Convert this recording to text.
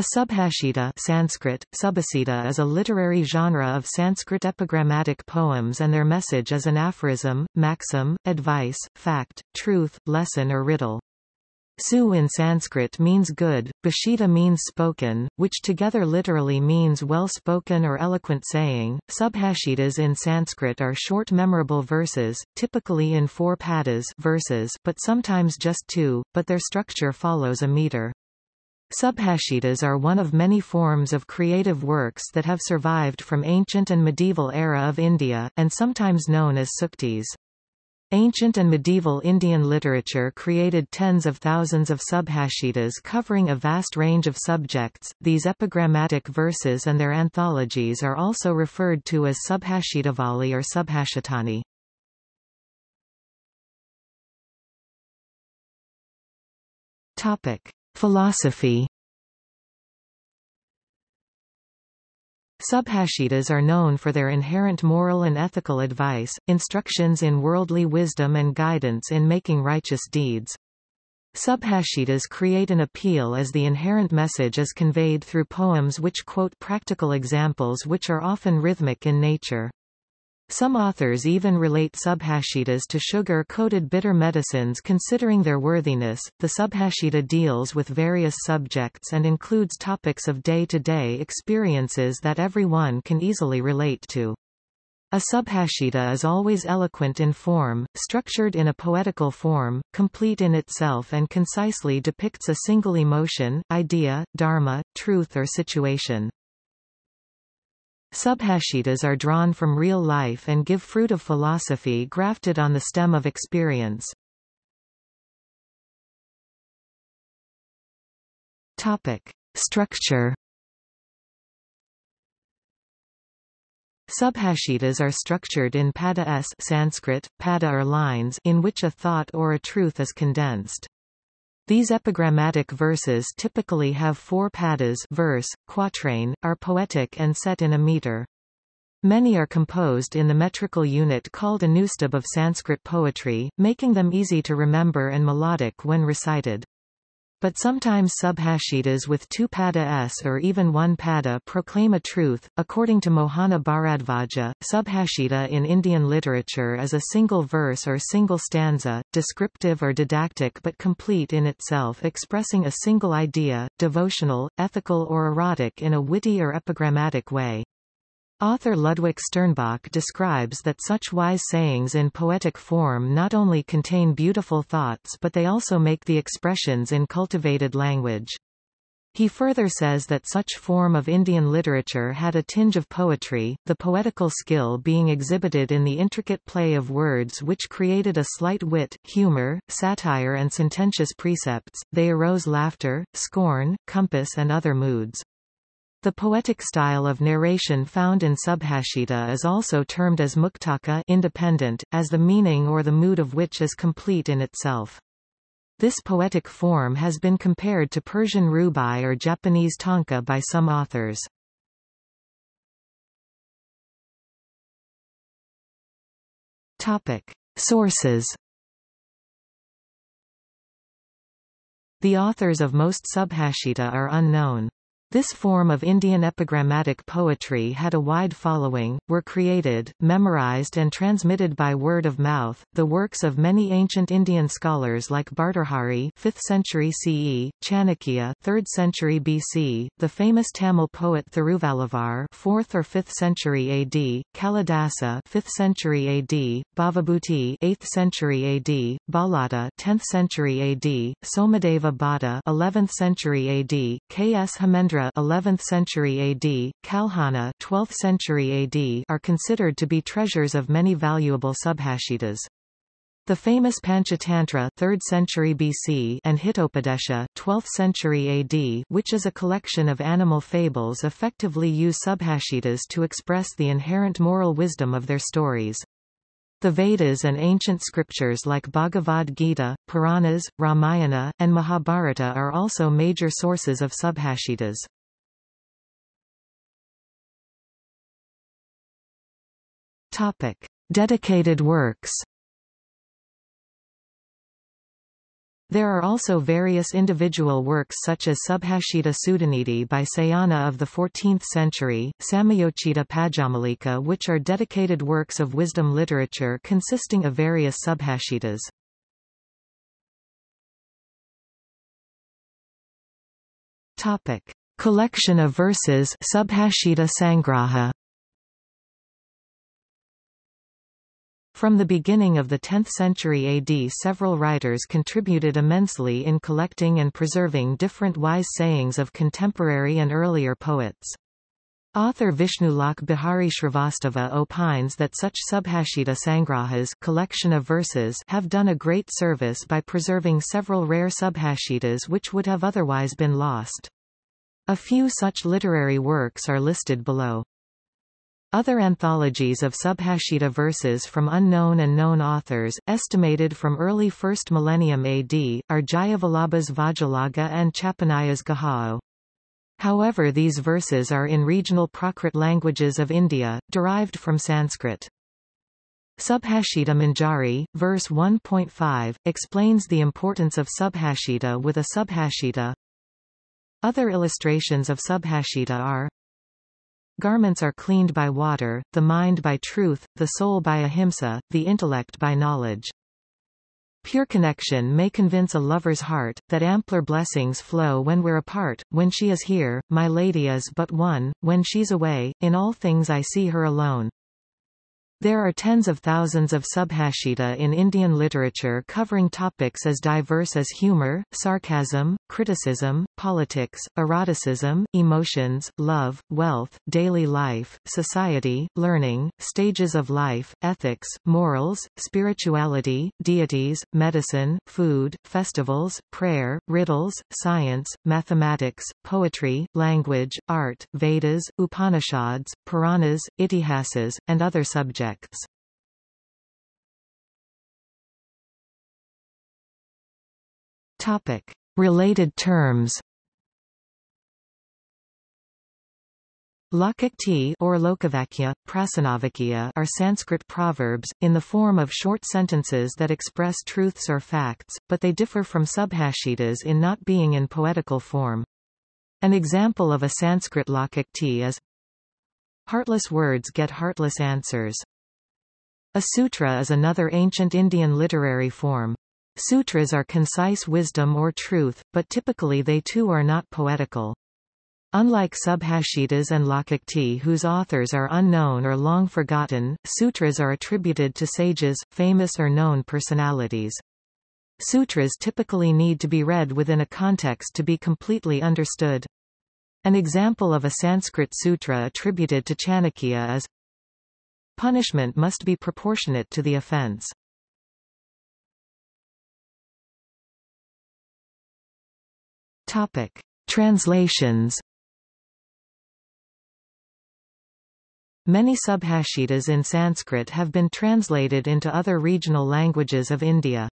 A subhashita Sanskrit, subhasita is a literary genre of Sanskrit epigrammatic poems and their message is an aphorism, maxim, advice, fact, truth, lesson or riddle. Su in Sanskrit means good, bhashita means spoken, which together literally means well-spoken or eloquent saying. Subhashitas in Sanskrit are short memorable verses, typically in four padas verses but sometimes just two, but their structure follows a meter. Subhashitas are one of many forms of creative works that have survived from ancient and medieval era of India, and sometimes known as suktis. Ancient and medieval Indian literature created tens of thousands of subhashitas covering a vast range of subjects. These epigrammatic verses and their anthologies are also referred to as subhashitavali or subhashitani. Topic: Philosophy Subhashitas are known for their inherent moral and ethical advice, instructions in worldly wisdom and guidance in making righteous deeds. Subhashitas create an appeal as the inherent message is conveyed through poems which quote practical examples which are often rhythmic in nature. Some authors even relate subhashitas to sugar-coated bitter medicines considering their worthiness. The subhashita deals with various subjects and includes topics of day-to-day -day experiences that everyone can easily relate to. A subhashita is always eloquent in form, structured in a poetical form, complete in itself and concisely depicts a single emotion, idea, dharma, truth or situation. Subhashitas are drawn from real life and give fruit of philosophy grafted on the stem of experience. Topic. Structure Subhashitas are structured in pada s Sanskrit, pada or lines in which a thought or a truth is condensed. These epigrammatic verses typically have four padas verse, quatrain, are poetic and set in a meter. Many are composed in the metrical unit called anushtubh of Sanskrit poetry, making them easy to remember and melodic when recited. But sometimes subhashitas with two pada s or even one pada proclaim a truth. According to Mohana Bharadvaja, subhashita in Indian literature is a single verse or single stanza, descriptive or didactic but complete in itself expressing a single idea, devotional, ethical or erotic in a witty or epigrammatic way. Author Ludwig Sternbach describes that such wise sayings in poetic form not only contain beautiful thoughts but they also make the expressions in cultivated language. He further says that such form of Indian literature had a tinge of poetry, the poetical skill being exhibited in the intricate play of words which created a slight wit, humor, satire and sententious precepts, they arose laughter, scorn, compass and other moods. The poetic style of narration found in Subhashita is also termed as muktaka independent, as the meaning or the mood of which is complete in itself. This poetic form has been compared to Persian rubai or Japanese tanka by some authors. Topic. Sources The authors of most Subhashita are unknown. This form of Indian epigrammatic poetry had a wide following, were created, memorized and transmitted by word of mouth. The works of many ancient Indian scholars like Bhartrhari 5th century CE, Chanakya 3rd century BC, the famous Tamil poet Thiruvalluvar 4th or 5th century AD, Kalidasa 5th century AD, Bhavabhuti 8th century AD, Ballada 10th century AD, Somadeva Bhatta 11th century AD, Kshemendra 11th century AD, Kalhana 12th century AD are considered to be treasures of many valuable subhashitas. The famous Panchatantra 3rd century BC and Hitopadesha 12th century AD which is a collection of animal fables effectively use subhashitas to express the inherent moral wisdom of their stories. The Vedas and ancient scriptures like Bhagavad Gita, Puranas, Ramayana, and Mahabharata are also major sources of subhashitas. Topic: Dedicated works. There are also various individual works such as Subhashita Sudhanidhi by Sayana of the 14th century, Samayochita Padyamalika which are dedicated works of wisdom literature consisting of various subhashitas. Collection of verses Subhashita Sangraha From the beginning of the 10th century AD several writers contributed immensely in collecting and preserving different wise sayings of contemporary and earlier poets. Author Vishnulok Bihari Shrivastava opines that such Subhashita Sangrahas collection of verses have done a great service by preserving several rare Subhashitas which would have otherwise been lost. A few such literary works are listed below. Other anthologies of Subhashita verses from unknown and known authors, estimated from early 1st millennium AD, are Jayavallabha's Vajjalagga and Chapanaya's Gahao. However these verses are in regional Prakrit languages of India, derived from Sanskrit. Subhashita Manjari, verse 1.5, explains the importance of Subhashita with a Subhashita. Other illustrations of Subhashita are Garments are cleaned by water, the mind by truth, the soul by ahimsa, the intellect by knowledge. Pure connection may convince a lover's heart, that ampler blessings flow when we're apart, when she is here, my lady is but one, when she's away, in all things I see her alone. There are tens of thousands of subhashita in Indian literature covering topics as diverse as humor, sarcasm, criticism, politics, eroticism, emotions, love, wealth, daily life, society, learning, stages of life, ethics, morals, spirituality, deities, medicine, food, festivals, prayer, riddles, science, mathematics, poetry, language, art, Vedas, Upanishads, Puranas, Itihasas, and other subjects. Topic: Related terms. Lokakti or Lokavakya, Prasanavakya are Sanskrit proverbs, in the form of short sentences that express truths or facts, but they differ from subhashitas in not being in poetical form. An example of a Sanskrit Lokakti is Heartless words get heartless answers. A sutra is another ancient Indian literary form. Sutras are concise wisdom or truth, but typically they too are not poetical. Unlike Subhashitas and Lokakti whose authors are unknown or long forgotten, sutras are attributed to sages, famous or known personalities. Sutras typically need to be read within a context to be completely understood. An example of a Sanskrit sutra attributed to Chanakya is Punishment must be proportionate to the offense. Topic. Translations Many subhashitas in Sanskrit have been translated into other regional languages of India.